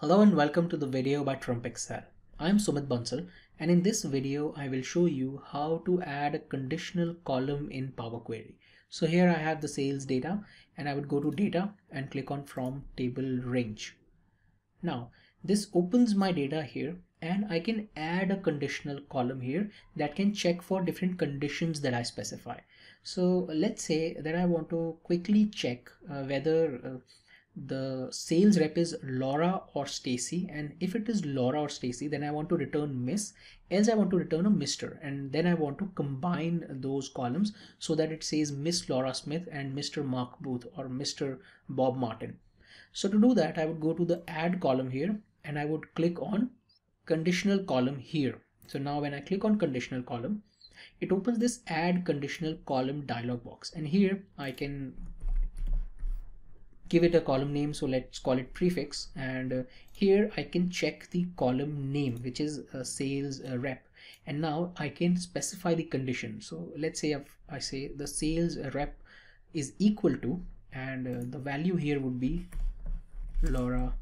Hello and welcome to the video by Trump Excel. I'm Sumit Bansal and in this video I will show you how to add a conditional column in Power Query. So here I have the sales data and I would go to data and click on from table range. Now this opens my data here and I can add a conditional column here that can check for different conditions that I specify. So let's say that I want to quickly check uh, whether uh, the sales rep is Laura or Stacy and if it is Laura or Stacy then I want to return miss else I want to return a Mr. and then I want to combine those columns so that it says Miss Laura Smith and Mr. Mark Booth or Mr. Bob Martin. So to do that I would go to the add column here and I would click on conditional column here. So now when I click on conditional column it opens this add conditional column dialog box and here I can give it a column name so let's call it prefix. And uh, here I can check the column name which is a sales uh, rep. And now I can specify the condition. So let's say if I say the sales rep is equal to and uh, the value here would be Laura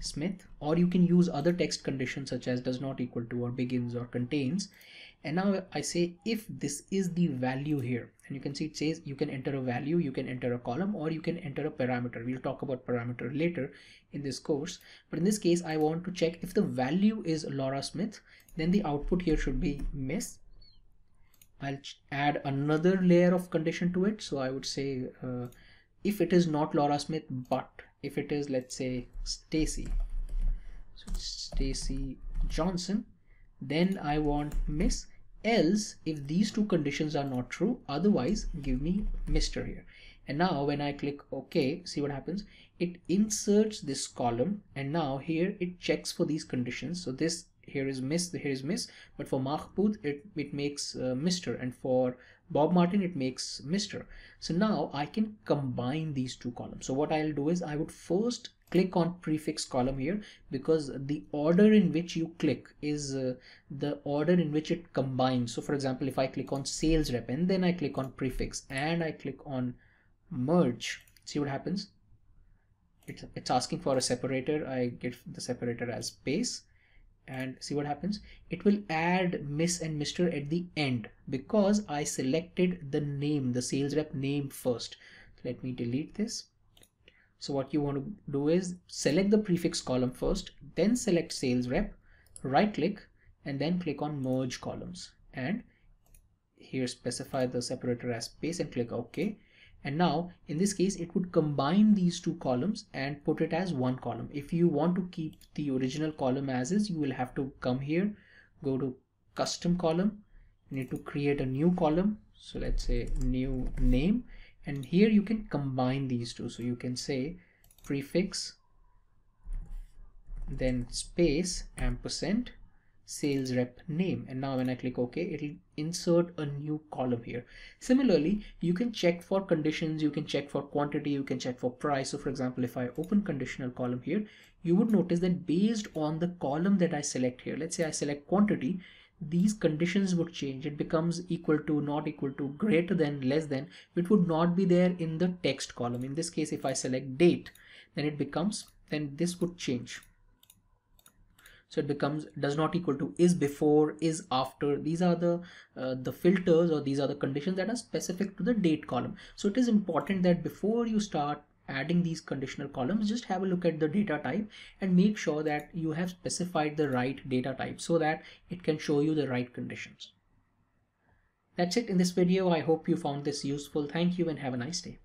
Smith. Or you can use other text conditions such as does not equal to or begins or contains and now I say if this is the value here and you can see it says you can enter a value you can enter a column or you can enter a parameter. We'll talk about parameter later in this course. But in this case I want to check if the value is Laura Smith then the output here should be miss. I'll add another layer of condition to it. So I would say uh, if it is not Laura Smith but if it is let's say Stacy. So Stacy Johnson then I want miss else if these two conditions are not true otherwise give me Mr. here and now when I click OK see what happens it inserts this column and now here it checks for these conditions so this here is miss here is miss. But for Booth it, it makes uh, Mr. and for Bob Martin it makes Mr. So now I can combine these two columns. So what I'll do is I would first click on prefix column here because the order in which you click is uh, the order in which it combines. So for example if I click on sales rep and then I click on prefix and I click on merge see what happens? It's, it's asking for a separator. I get the separator as space and see what happens it will add miss and mr at the end because I selected the name the sales rep name first let me delete this so what you want to do is select the prefix column first, then select sales rep, right click, and then click on merge columns. And here specify the separator as space and click OK. And now in this case, it would combine these two columns and put it as one column. If you want to keep the original column as is, you will have to come here, go to custom column, you need to create a new column. So let's say new name and here you can combine these two so you can say prefix then space ampersand sales rep name. And now when I click OK it'll insert a new column here. Similarly you can check for conditions you can check for quantity you can check for price. So for example if I open conditional column here you would notice that based on the column that I select here let's say I select quantity these conditions would change. It becomes equal to not equal to greater than less than it would not be there in the text column. In this case if I select date then it becomes then this would change so it becomes does not equal to is before is after. These are the uh, the filters or these are the conditions that are specific to the date column. So it is important that before you start adding these conditional columns just have a look at the data type and make sure that you have specified the right data type so that it can show you the right conditions. That's it in this video. I hope you found this useful. Thank you and have a nice day